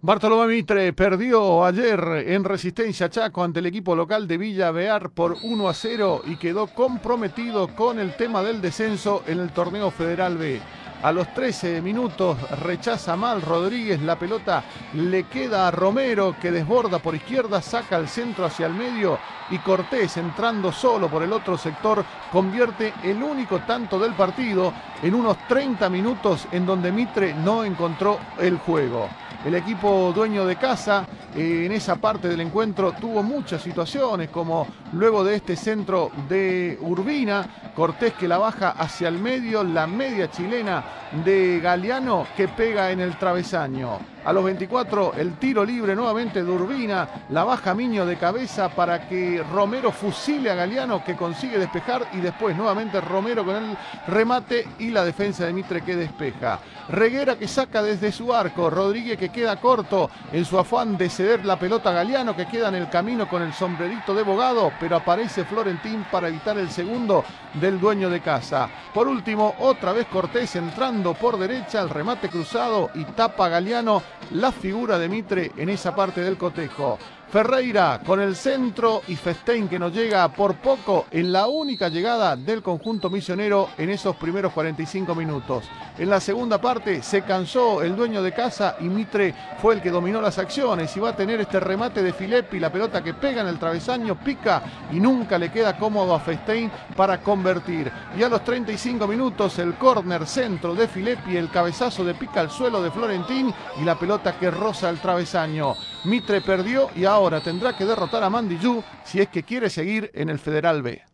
Bartolomé Mitre perdió ayer en Resistencia Chaco ante el equipo local de Villa Bear por 1 a 0 y quedó comprometido con el tema del descenso en el torneo Federal B. A los 13 minutos rechaza mal Rodríguez, la pelota le queda a Romero que desborda por izquierda, saca el centro hacia el medio y Cortés entrando solo por el otro sector convierte el único tanto del partido en unos 30 minutos en donde Mitre no encontró el juego. El equipo dueño de casa eh, en esa parte del encuentro tuvo muchas situaciones como luego de este centro de Urbina, Cortés que la baja hacia el medio, la media chilena de Galeano que pega en el travesaño. A los 24 el tiro libre nuevamente de Urbina, la baja Miño de cabeza para que Romero fusile a Galeano que consigue despejar y después nuevamente Romero con el remate y la defensa de Mitre que despeja. Reguera que saca desde su arco, Rodríguez que queda corto en su afán de ceder la pelota a Galeano que queda en el camino con el sombrerito de Bogado, pero aparece Florentín para evitar el segundo del dueño de casa. Por último, otra vez Cortés entrando por derecha, el remate cruzado y tapa Galeano la figura de Mitre en esa parte del cotejo. Ferreira con el centro y Festein que nos llega por poco en la única llegada del conjunto misionero en esos primeros 45 minutos. En la segunda parte se cansó el dueño de casa y Mitre fue el que dominó las acciones y va a tener este remate de Filippi, la pelota que pega en el travesaño, pica y nunca le queda cómodo a Festein para convertir. Y a los 35 minutos el córner centro de Filippi, el cabezazo de pica al suelo de Florentín y la pelota que roza el travesaño. Mitre perdió y ahora tendrá que derrotar a Mandillú si es que quiere seguir en el Federal B.